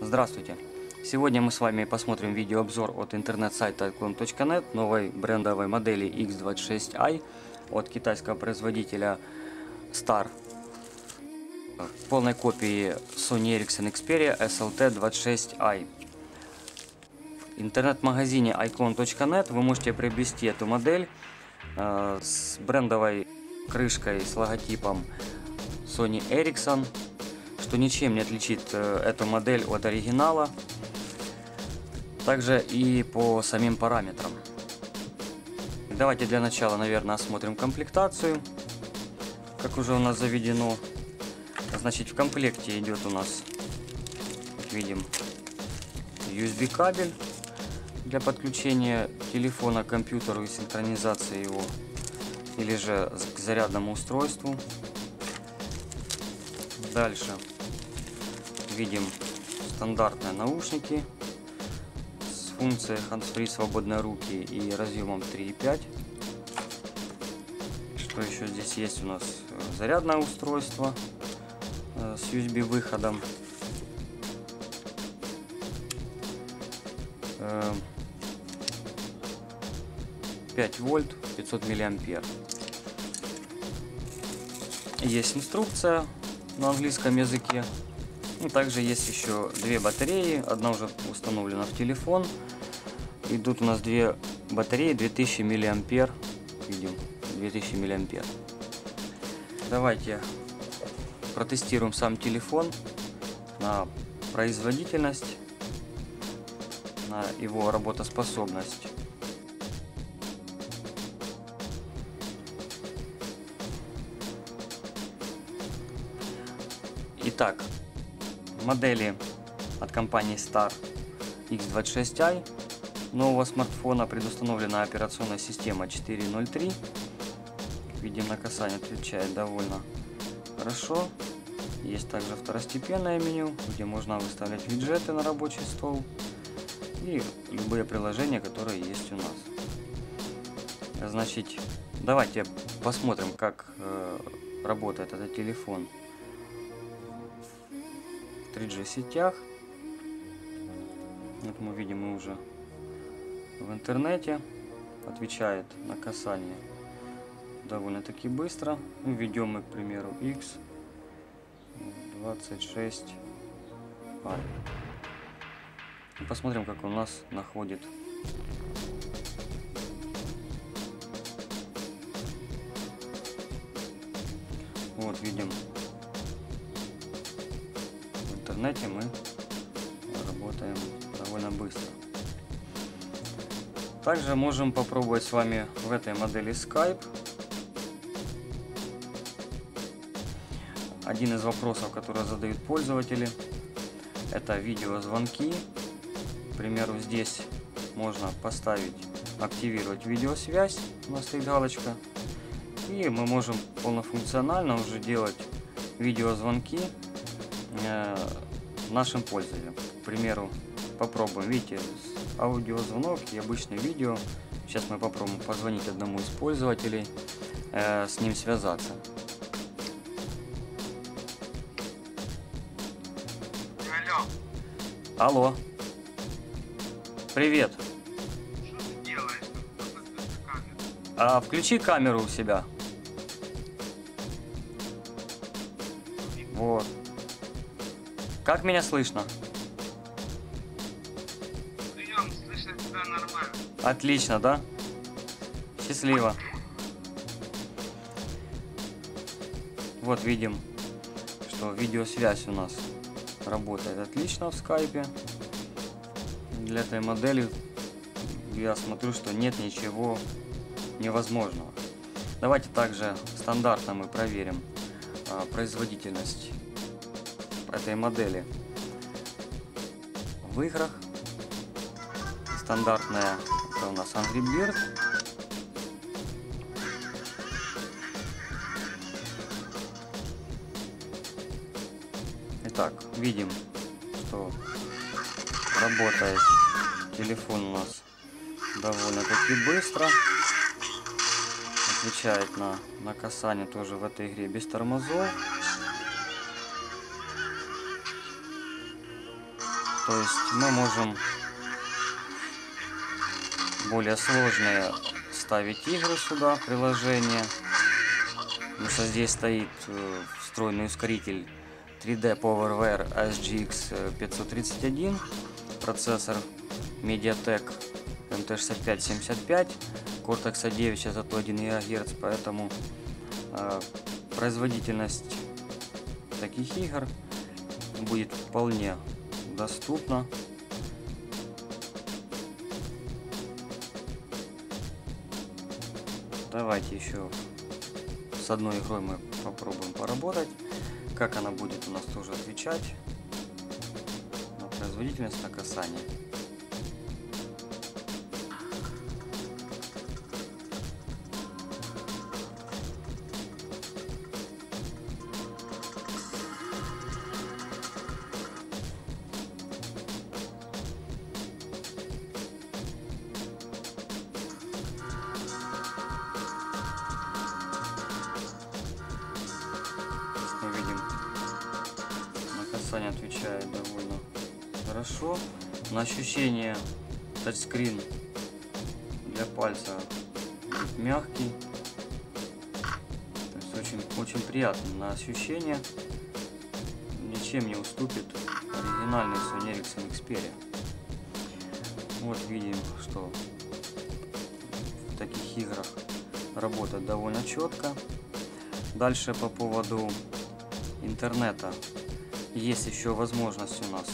Здравствуйте! Сегодня мы с вами посмотрим видеообзор от интернет-сайта iClone.net новой брендовой модели X26i от китайского производителя Star. Полной копии Sony Ericsson Xperia SLT26i. В интернет-магазине iClone.net вы можете приобрести эту модель э, с брендовой крышкой с логотипом Sony Ericsson что ничем не отличит э, эту модель от оригинала. Также и по самим параметрам. Давайте для начала, наверное, осмотрим комплектацию, как уже у нас заведено. Значит, в комплекте идет у нас, как видим, USB кабель для подключения телефона к компьютеру и синхронизации его, или же к зарядному устройству. Дальше видим стандартные наушники с функцией hands-free свободной руки и разъемом 3.5. Что еще здесь есть у нас? Зарядное устройство э, с USB выходом. Э, 5 вольт 500 миллиампер есть инструкция на английском языке ну, также есть еще две батареи. Одна уже установлена в телефон. Идут у нас две батареи 2000 миллиампер. Видим, 2000 миллиампер. Давайте протестируем сам телефон на производительность, на его работоспособность. Итак, модели от компании Star X26i нового смартфона предустановлена операционная система 4.0.3. Видим на касание отвечает довольно хорошо. Есть также второстепенное меню, где можно выставлять виджеты на рабочий стол и любые приложения, которые есть у нас. Значит, давайте посмотрим, как э, работает этот телефон 3G сетях. Вот мы видим уже в интернете. Отвечает на касание довольно-таки быстро. Ну, Введем мы, к примеру, X26 i. Посмотрим, как у нас находит Вот видим интернете мы работаем довольно быстро. Также можем попробовать с вами в этой модели Skype. Один из вопросов, которые задают пользователи, это видеозвонки. К примеру, здесь можно поставить, активировать видеосвязь, у нас стоит галочка. И мы можем полнофункционально уже делать видеозвонки э, нашим пользователям. К примеру, попробуем, видите, аудиозвонок и обычное видео. Сейчас мы попробуем позвонить одному из пользователей, э, с ним связаться. Алло. Алло. Привет. Что ты делаешь? А включи камеру у себя. Вот. Как меня слышно? Прием, слышно тебя нормально. Отлично, да? Счастливо. Вот видим, что видеосвязь у нас работает отлично в скайпе. Для этой модели я смотрю, что нет ничего невозможного. Давайте также стандартно мы проверим а, производительность этой модели в играх. Стандартная это у нас Angry Bird. Итак, видим, что работает телефон у нас довольно-таки быстро. Отвечает на, на касание тоже в этой игре без тормозов. То есть мы можем более сложные ставить игры сюда, приложение. Потому что здесь стоит э, встроенный ускоритель 3D PowerWare SGX 531, процессор MediaTek MT6575, Cortex A9 частоту 1 ГГц, поэтому э, производительность таких игр будет вполне доступна. Давайте еще с одной игрой мы попробуем поработать. Как она будет у нас тоже отвечать на производительность, на касание. Касание отвечает довольно хорошо. На ощущение тачскрин для пальца мягкий. То есть очень, очень приятно на ощущение. Ничем не уступит оригинальный Sony Ericsson Xperia. Вот видим, что в таких играх работает довольно четко. Дальше по поводу интернета есть еще возможность у нас,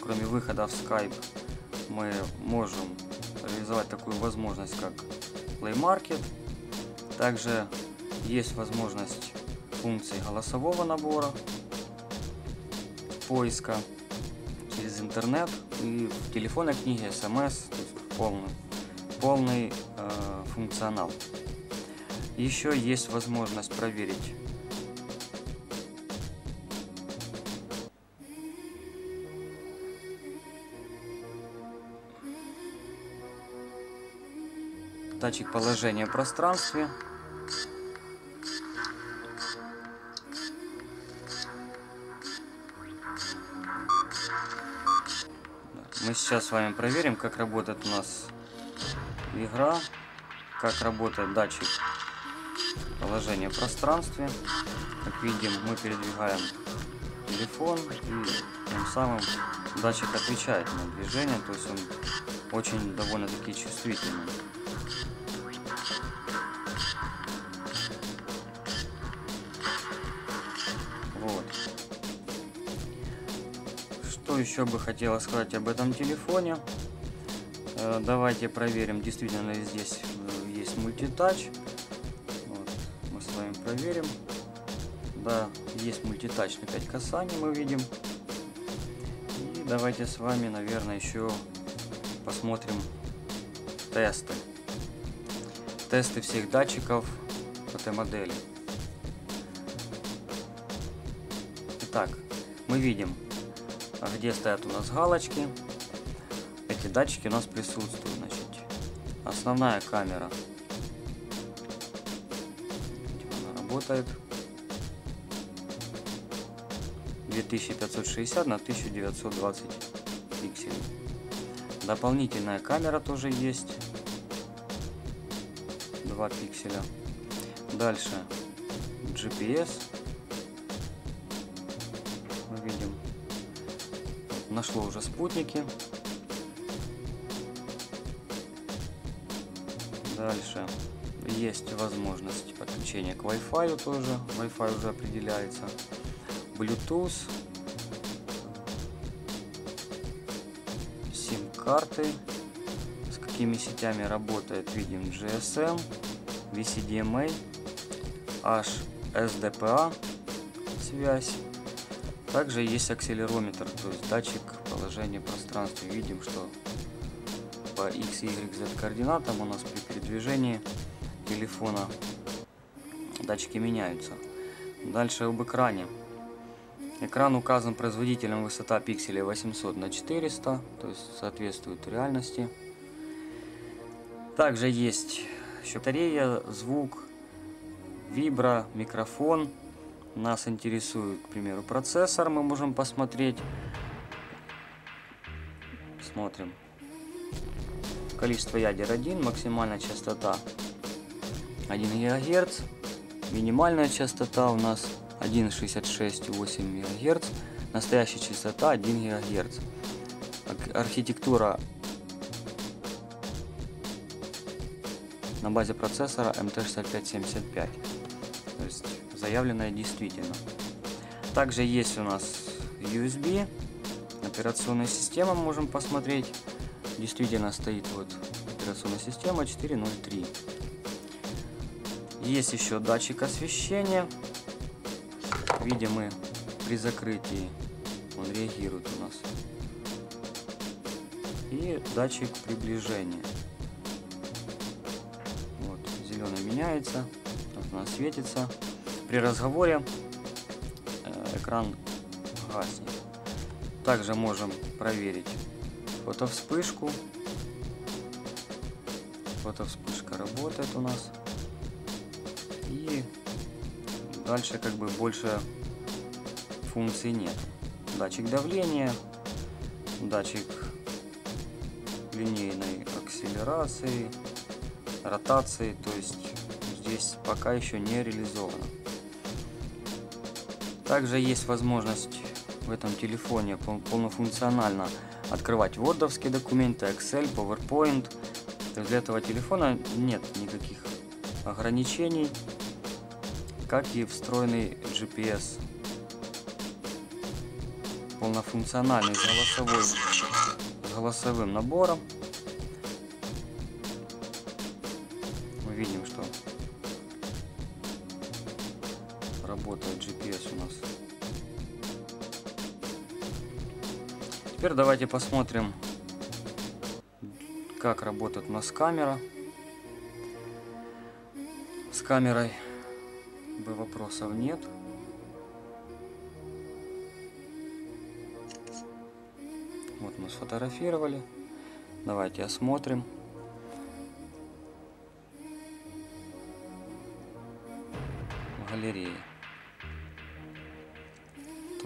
кроме выхода в Skype, мы можем реализовать такую возможность, как Play Market. Также есть возможность функции голосового набора, поиска через интернет и в телефонной книге смс, то есть полный, полный э, функционал. Еще есть возможность проверить датчик положения в пространстве. Мы сейчас с вами проверим, как работает у нас игра, как работает датчик положения в пространстве. Как видим, мы передвигаем телефон и тем самым датчик отвечает на движение, то есть он очень довольно-таки чувствительный. Еще бы хотела сказать об этом телефоне? Э, Давайте проверим, действительно ли здесь э, есть мультитач. Вот. Мы с вами проверим. Да, есть мультитач на 5 касаний, мы видим. И давайте с вами, наверное, еще посмотрим тесты. Тесты всех датчиков этой модели. Итак, мы видим, где стоят у нас галочки. Эти датчики у нас присутствуют. Значит, основная камера. Она работает. 2560 на 1920 пикселей. Дополнительная камера тоже есть. 2 пикселя. Дальше GPS. Нашло уже спутники. Дальше есть возможность подключения к Wi-Fi тоже. Wi-Fi уже определяется. Bluetooth. Сим-карты. С какими сетями работает, видим GSM, VCDMA, HSDPA связь. Также есть акселерометр, то есть датчик положения пространства. Видим, что по X, Y, Z координатам у нас при передвижении телефона датчики меняются. Дальше об экране. Экран указан производителем высота пикселей 800 на 400, то есть соответствует реальности. Также есть еще батарея, звук, вибро, микрофон. Нас интересует, к примеру, процессор. Мы можем посмотреть Смотрим. Количество ядер 1, максимальная частота 1 ГГц, минимальная частота у нас 1,66,8 МГц, настоящая частота 1 ГГц. Архитектура на базе процессора MT6575. Заявленная действительно. Также есть у нас USB, операционная система, можем посмотреть. Действительно стоит вот операционная система 4.0.3. Есть еще датчик освещения. Видим мы при закрытии он реагирует у нас. И датчик приближения. Вот, зеленый меняется, вот она светится. При разговоре э, экран гаснет. Также можем проверить фотовспышку. Фотовспышка работает у нас. И дальше как бы больше функций нет. Датчик давления, датчик линейной акселерации, ротации, то есть здесь пока еще не реализовано. Также есть возможность в этом телефоне полнофункционально открывать вордовские документы, Excel, PowerPoint. Для этого телефона нет никаких ограничений, как и встроенный GPS. Полнофункциональный с, голосовой, с голосовым набором. Мы видим, что работает GPS у нас. Теперь давайте посмотрим, как работает у нас камера. С камерой бы вопросов нет. Вот мы сфотографировали. Давайте осмотрим. Галерея.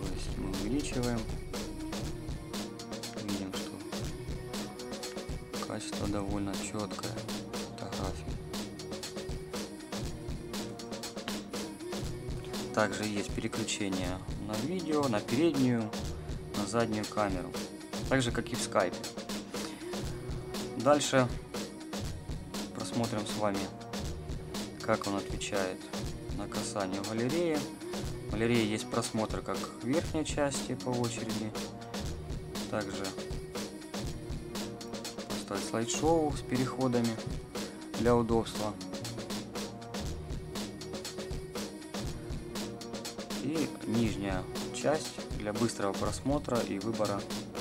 То есть мы увеличиваем качество довольно четкое фотографии. Также есть переключение на видео, на переднюю, на заднюю камеру. Так же, как и в скайпе. Дальше просмотрим с вами, как он отвечает на касание галереи. Галерее есть просмотр как верхней части по очереди, также поставить слайд-шоу с переходами для удобства. И нижняя часть для быстрого просмотра и выбора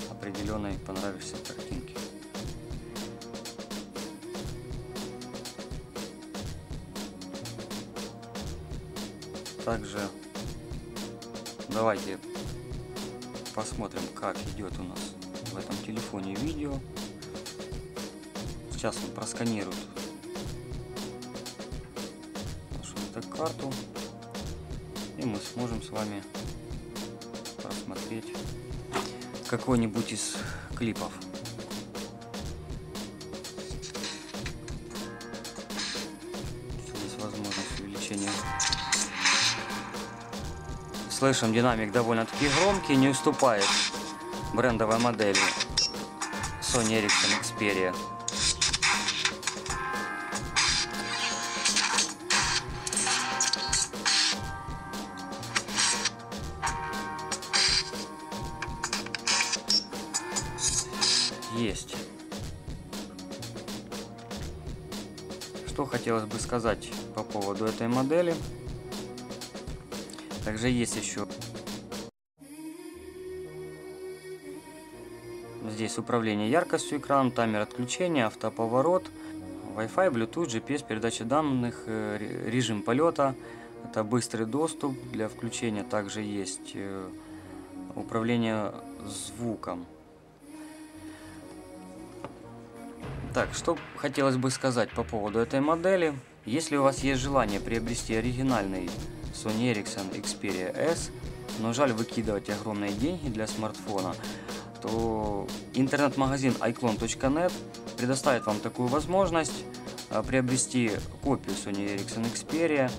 определенной понравившейся картинки. Также давайте посмотрим, как идет у нас в этом телефоне видео. Сейчас он просканирует нашу карту и мы сможем с вами просмотреть какой-нибудь из клипов. Слышим, динамик довольно-таки громкий, не уступает брендовой модели Sony Ericsson Xperia. есть. Что хотелось бы сказать по поводу этой модели. Также есть еще здесь управление яркостью экрана, таймер отключения, автоповорот, Wi-Fi, Bluetooth, GPS, передача данных, э, режим полета. Это быстрый доступ для включения. Также есть э, управление звуком. Так, что хотелось бы сказать по поводу этой модели. Если у вас есть желание приобрести оригинальный Sony Ericsson Xperia S, но жаль выкидывать огромные деньги для смартфона, то Интернет-магазин iClone.net предоставит вам такую возможность а, приобрести копию Sony Ericsson Xperia